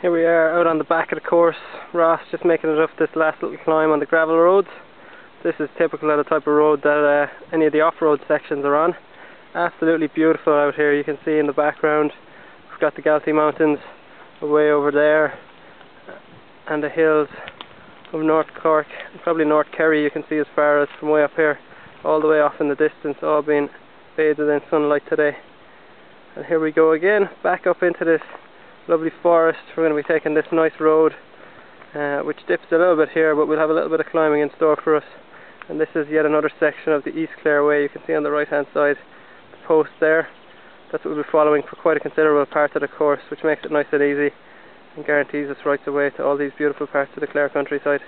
Here we are out on the back of the course. Ross just making it up this last little climb on the gravel roads. This is typical of the type of road that uh, any of the off-road sections are on. Absolutely beautiful out here. You can see in the background we've got the Galtee Mountains way over there and the hills of North Cork, probably North Kerry you can see as far as from way up here all the way off in the distance all being bathed in sunlight today. And here we go again, back up into this lovely forest. We're going to be taking this nice road uh, which dips a little bit here but we'll have a little bit of climbing in store for us. And this is yet another section of the East Clare Way. You can see on the right hand side the post there. That's what we'll be following for quite a considerable part of the course which makes it nice and easy and guarantees us rights away to all these beautiful parts of the Clare countryside.